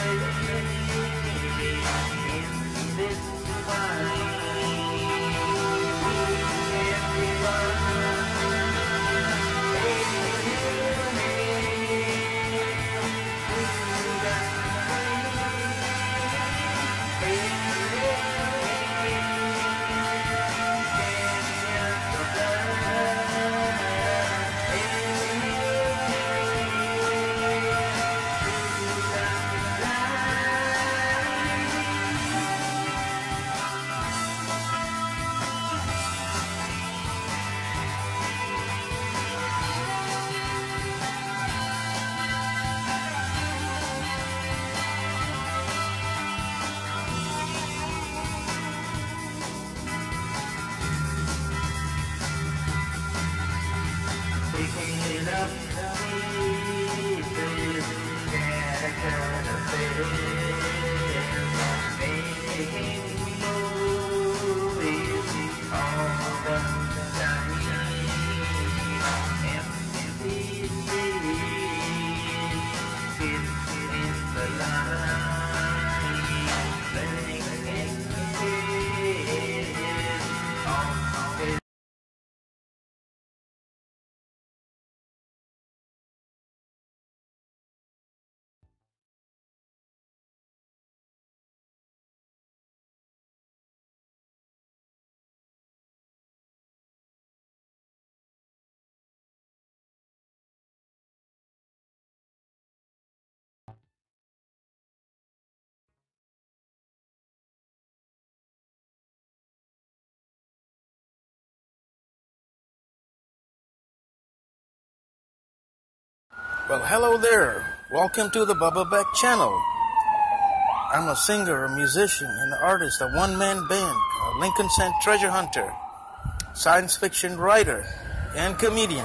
baby. Well, hello there. Welcome to the Baba Beck channel. I'm a singer, a musician, an artist, a one man band, a Lincoln Cent treasure hunter, science fiction writer, and comedian.